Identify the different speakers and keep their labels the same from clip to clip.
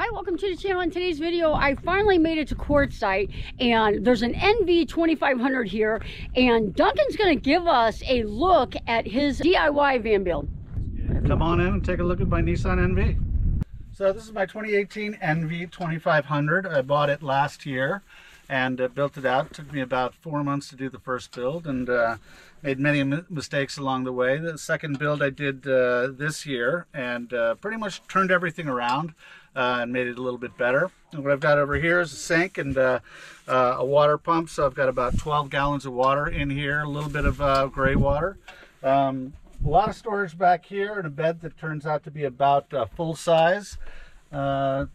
Speaker 1: Hi, welcome to the channel. In today's video, I finally made it to Quartzsite, and there's an NV 2500 here, and Duncan's going to give us a look at his DIY van build.
Speaker 2: Come on in and take a look at my Nissan NV. So this is my 2018 NV 2500. I bought it last year and uh, built it out. It took me about four months to do the first build and uh, made many mistakes along the way. The second build I did uh, this year and uh, pretty much turned everything around uh, and made it a little bit better. And what I've got over here is a sink and uh, a water pump. So I've got about 12 gallons of water in here, a little bit of gray water. Um, a lot of storage back here and a bed that turns out to be about uh, full size. Uh,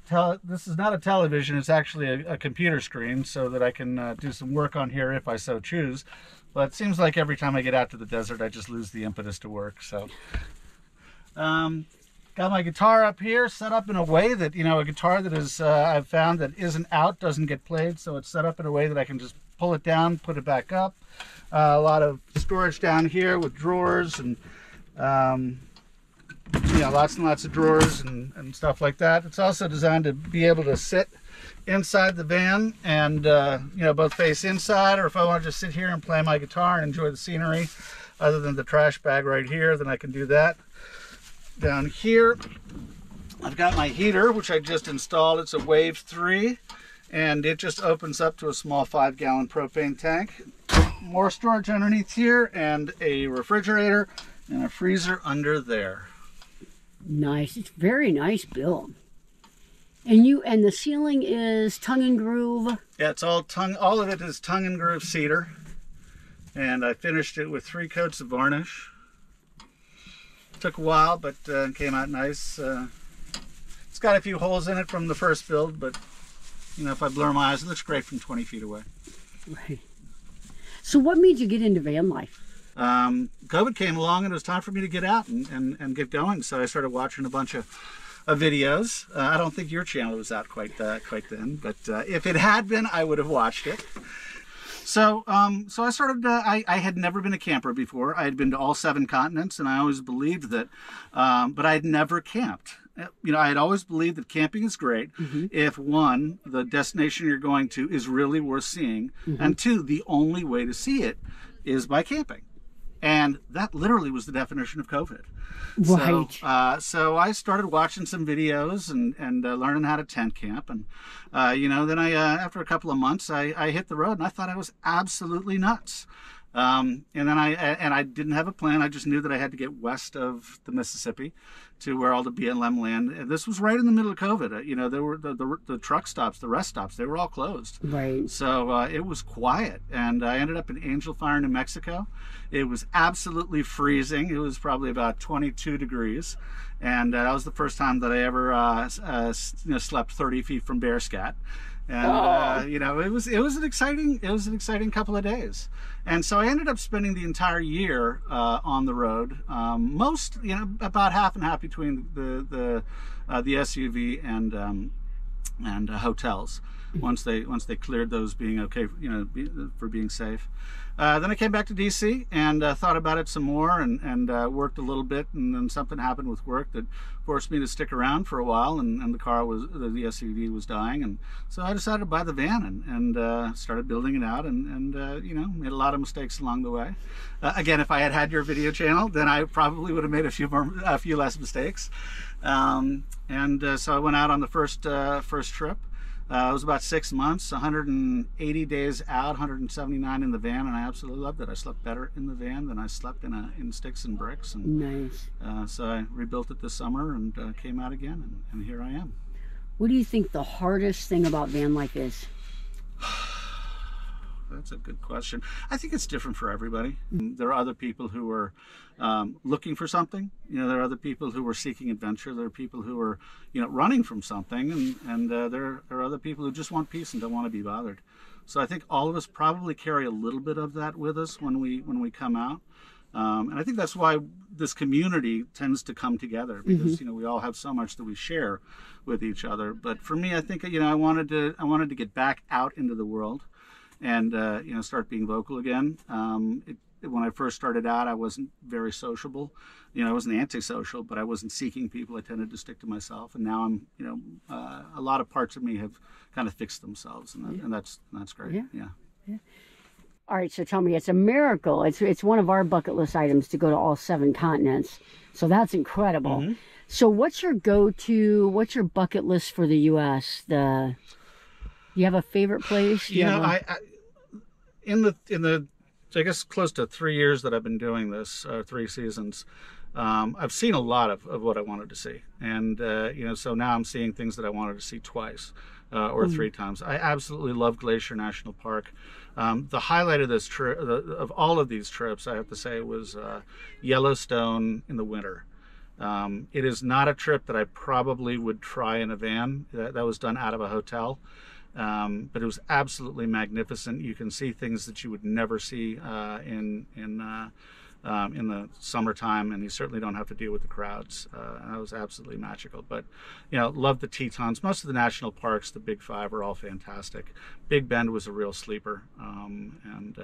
Speaker 2: this is not a television, it's actually a, a, computer screen so that I can uh, do some work on here if I so choose. But it seems like every time I get out to the desert, I just lose the impetus to work. So, um, got my guitar up here set up in a way that, you know, a guitar that is, uh, I've found that isn't out, doesn't get played. So it's set up in a way that I can just pull it down, put it back up. Uh, a lot of storage down here with drawers and um, know, lots and lots of drawers and, and stuff like that. It's also designed to be able to sit inside the van and, uh, you know, both face inside or if I want to just sit here and play my guitar and enjoy the scenery other than the trash bag right here, then I can do that. Down here, I've got my heater, which I just installed. It's a Wave 3 and it just opens up to a small five gallon propane tank. More storage underneath here and a refrigerator and a freezer under there.
Speaker 1: Nice. It's very nice build. And you and the ceiling is tongue and groove.
Speaker 2: Yeah, it's all tongue. All of it is tongue and groove cedar, and I finished it with three coats of varnish. Took a while, but uh, came out nice. Uh, it's got a few holes in it from the first build, but you know, if I blur my eyes, it looks great from 20 feet away.
Speaker 1: Right. So what made you get into van life?
Speaker 2: Um, COVID came along and it was time for me to get out and, and, and get going. So I started watching a bunch of, of videos. Uh, I don't think your channel was out quite uh, quite then, but uh, if it had been, I would have watched it. So, um, so I started. Uh, I, I had never been a camper before. I had been to all seven continents, and I always believed that, um, but I had never camped you know, I had always believed that camping is great mm-hmm. if one, the destination you're going to is really worth seeing, mm-hmm. and two, the only way to see it is by camping. And that literally was the definition of COVID.
Speaker 1: Right.
Speaker 2: So, uh, so I started watching some videos and, and uh, learning how to tent camp. And, uh, you know, then I, uh, after a couple of months, I, I hit the road and I thought I was absolutely nuts. Um, and then I and I didn't have a plan. I just knew that I had to get west of the Mississippi to where all the BLM land. And this was right in the middle of COVID. Uh, you know, there were the, the, the, truck stops, the rest stops, they were all closed.
Speaker 1: Right.
Speaker 2: So uh, it was quiet, and I ended up in Angel Fire, New Mexico. It was absolutely freezing. It was probably about 22 degrees, and uh, that was the first time that I ever uh, uh, you know, slept 30 feet from bear scat and uh, oh. you know it was it was an exciting it was an exciting couple of days and so i ended up spending the entire year uh, on the road um, most you know about half and half between the the uh, the suv and um, and uh, hotels once they once they cleared those being okay you know be, for being safe uh, then I came back to DC and uh, thought about it some more and, and uh, worked a little bit and then something happened with work that forced me to stick around for a while and, and the car was the SUV was dying and so I decided to buy the van and, and uh, started building it out and, and uh, you know made a lot of mistakes along the way. Again, if I had had your video channel, then I probably would have made a few more a few less mistakes. Um, and so I went out on the first first trip. Uh, it was about six months, 180 days out, 179 in the van, and I absolutely loved it. I slept better in the van than I slept in a, in sticks and bricks. And,
Speaker 1: nice.
Speaker 2: Uh, so I rebuilt it this summer and uh, came out again, and, and here I am.
Speaker 1: What do you think the hardest thing about van life is?
Speaker 2: That's a good question. I think it's different for everybody. There are other people who are um, looking for something. You know, there are other people who are seeking adventure. There are people who are, you know, running from something, and and uh, there, are other people who just want peace and don't want to be bothered. So I think all of us probably carry a little bit of that with us when we when we come out. Um, and I think that's why this community tends to come together because mm-hmm. you know we all have so much that we share with each other. But for me, I think you know I wanted to I wanted to get back out into the world and uh, you know start being vocal again. Um, it, when I first started out, I wasn't very sociable. You know, I wasn't antisocial, but I wasn't seeking people. I tended to stick to myself, and now I'm, you know, uh, a lot of parts of me have kind of fixed themselves, and, that, and that's that's great.
Speaker 1: Yeah.
Speaker 2: yeah.
Speaker 1: All right, so tell me, it's a miracle. It's it's one of our bucket list items to go to all seven continents. So that's incredible.
Speaker 2: Mm-hmm.
Speaker 1: So what's your go-to? What's your bucket list for the U.S.? The you have a favorite place? Do
Speaker 2: You know,
Speaker 1: a-
Speaker 2: I, I in the in the I guess close to three years that I've been doing this, uh, three seasons. Um, I've seen a lot of, of what I wanted to see, and uh, you know, so now I'm seeing things that I wanted to see twice uh, or three times. I absolutely love Glacier National Park. Um, the highlight of this trip, of all of these trips, I have to say, was uh, Yellowstone in the winter. Um, it is not a trip that I probably would try in a van. That, that was done out of a hotel. Um, but it was absolutely magnificent. You can see things that you would never see uh, in in uh, um, in the summertime, and you certainly don't have to deal with the crowds. Uh, that was absolutely magical. But you know, love the Tetons. Most of the national parks, the Big Five, are all fantastic. Big Bend was a real sleeper, um, and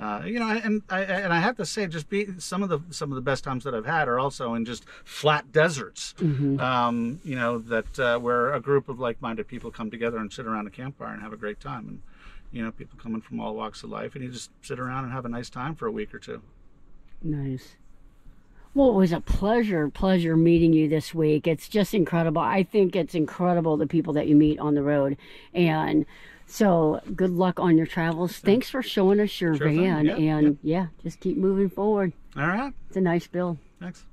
Speaker 2: uh, you know, and I and I have to say, just be some of the some of the best times that I've had are also in just flat deserts. Um, you know, that uh, where a group of like-minded people come together and sit around a campfire and have a great time, and you know, people coming from all walks of life, and you just sit around and have a nice time for a week or two.
Speaker 1: Nice. Well, it was a pleasure, pleasure meeting you this week. It's just incredible. I think it's incredible the people that you meet on the road. And so good luck on your travels. Thanks for showing us your
Speaker 2: Sure
Speaker 1: van. And yeah, just keep moving forward.
Speaker 2: All right,
Speaker 1: It's a nice build.
Speaker 2: thanks.